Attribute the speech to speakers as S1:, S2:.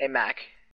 S1: a Mac.